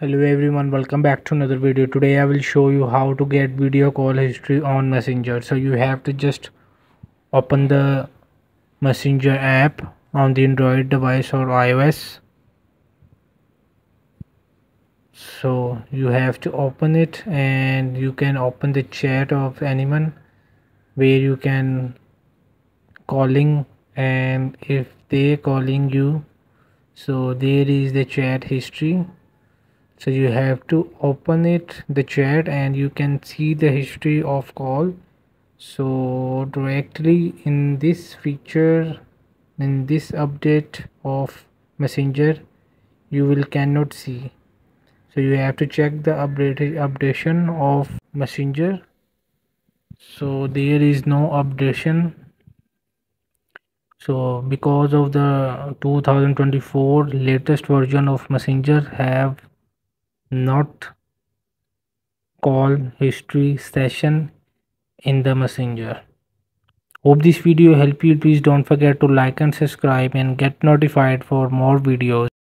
hello everyone welcome back to another video. Today i will show you how to get video call history on messenger. So you have to just open the messenger app on the android device or ios. So you have to open it and you can open the chat of anyone where you can calling and if they calling you so there is the chat history so you have to open it the chat and you can see the history of call. So directly in this feature in this update of messenger you will cannot see. So you have to check the update updation of messenger. So there is no updation. So because of the 2024 latest version of messenger have not call history session in the messenger. Hope this video help you. Please don't forget to like and subscribe and get notified for more videos